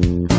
Bye.